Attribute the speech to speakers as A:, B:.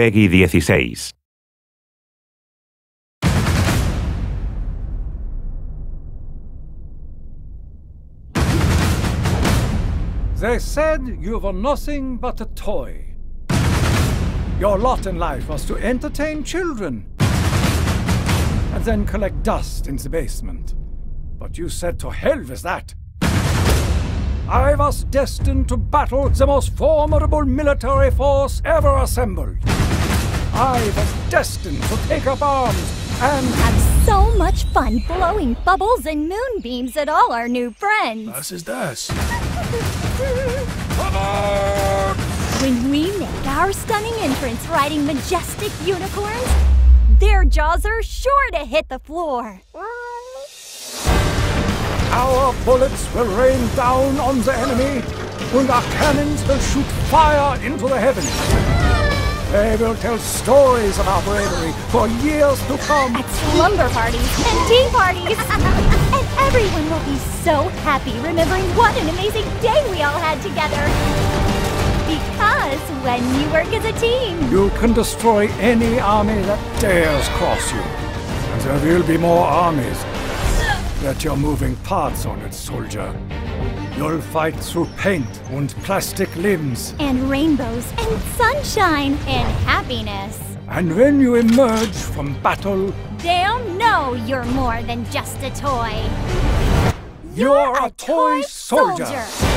A: PEGI 16.
B: They said you were nothing but a toy. Your lot in life was to entertain children and then collect dust in the basement. But you said to hell with that. I was destined to battle the most formidable military force ever assembled. I was destined to take up arms and
C: Have so much fun blowing bubbles and moonbeams at all our new friends.
D: Was is das?
C: When we make our stunning entrance riding majestic unicorns, their jaws are sure to hit the floor.
B: Our bullets will rain down on the enemy, and our cannons will shoot fire into the heavens. They will tell stories of our bravery for years to come.
C: At slumber parties and tea parties. and everyone will be so happy remembering what an amazing day we all had together. Because when you work as a team,
B: You can destroy any army that dares cross you. And there will be more armies. Get your moving parts on it, soldier. You'll fight through paint and plastic limbs.
C: and rainbows and sunshine and happiness.
B: And when you emerge from battle,
C: They'll know you're more than just a toy.
B: you're a toy soldier.
C: soldier.